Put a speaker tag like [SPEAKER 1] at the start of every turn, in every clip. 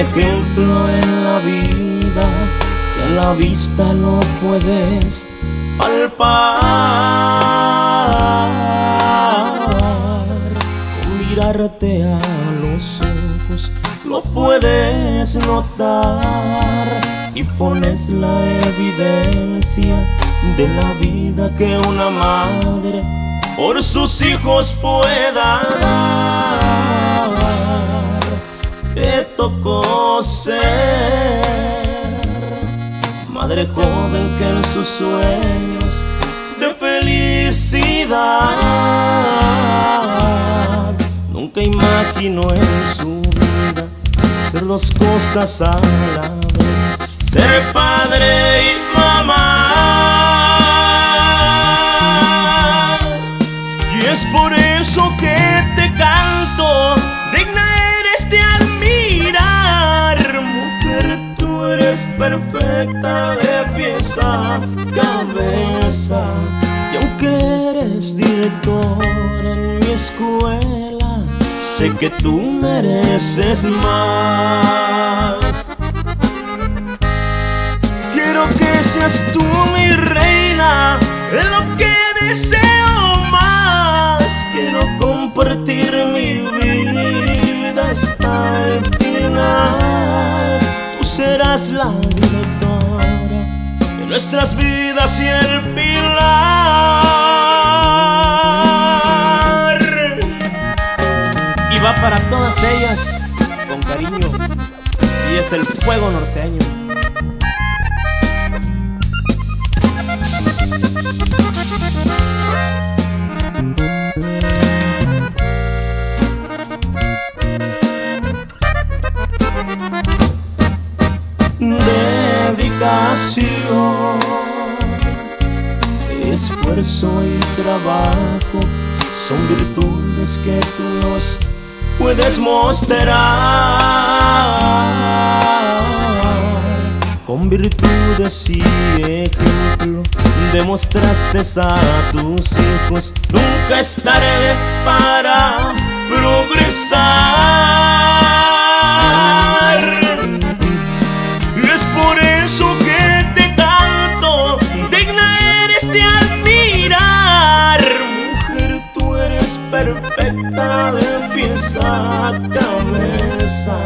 [SPEAKER 1] ejemplo en la vida que a la vista lo puedes palpar. Con mirarte a los ojos lo puedes notar y pones la evidencia de la vida que una madre por sus hijos pueda dar. Tocó ser madre joven que en sus sueños de felicidad nunca imaginó en su vida ser dos cosas a la vez, ser padre y mamá. Y es por eso que te canto, perfecta de pies a cabeza. Y aunque eres director en mi escuela, sé que tú mereces más. Quiero que seas tú mi reina, es lo que deseo más. Quiero compartir mi vida hasta el final. Tú serás la nuestras vidas y el pilar. Y va para todas ellas con cariño. Y es el fuego norteño. Esfuerzo y trabajo son virtudes que tú nos puedes mostrar. Con virtudes y ejemplo demostraste a tus hijos nunca es tarde para progresar. Pies a cabeza.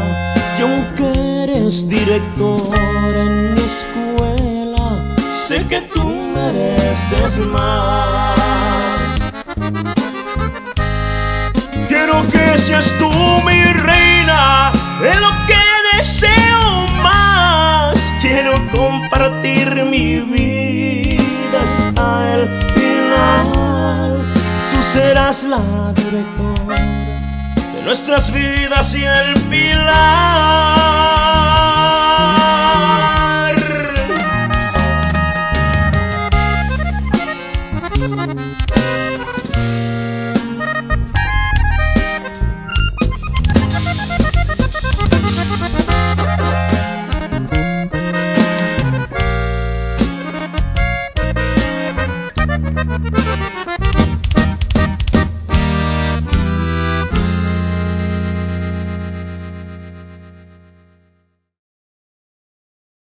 [SPEAKER 1] Y aunque eres director en mi escuela, sé que tú mereces más. Quiero que seas tú mi reina, es lo que deseo más. Quiero compartir mi vida hasta el final. Tú serás la directora nuestras vidas y el pilar.